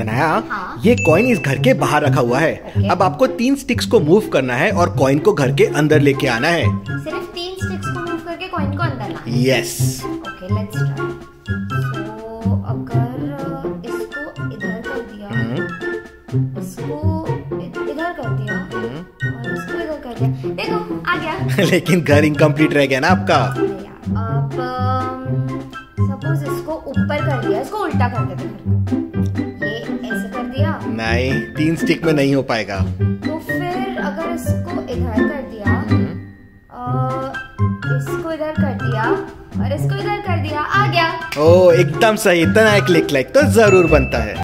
तनाया हाँ? ये कॉइन इस घर के बाहर रखा हुआ है। ओके। अब आपको तीन स्टिक्स को मूव करना है और कॉइन को घर के अंदर लेके आना है। सिर्फ़ तीन स्टिक्स को मूव करके कॉइन को अंदर लाना यस ओके लेट्स सो अगर इसको इधर कर दिया इसको इधर कर दिया और इसको इधर कर दिया। देखो आ गया। लेकिन घर इनकम्प्लीट रह गया ना आपका। अब सपोज़ इसको ऊपर कर दिया इसको उल्टा कर देते नहीं तीन स्टिक में नहीं हो पाएगा। तो फिर अगर इसको इधर कर दिया अ, इसको इधर कर दिया और इसको इधर कर दिया आ गया। ओ एकदम सही इतना एक क्लिक लाइक तो ज़रूर बनता है।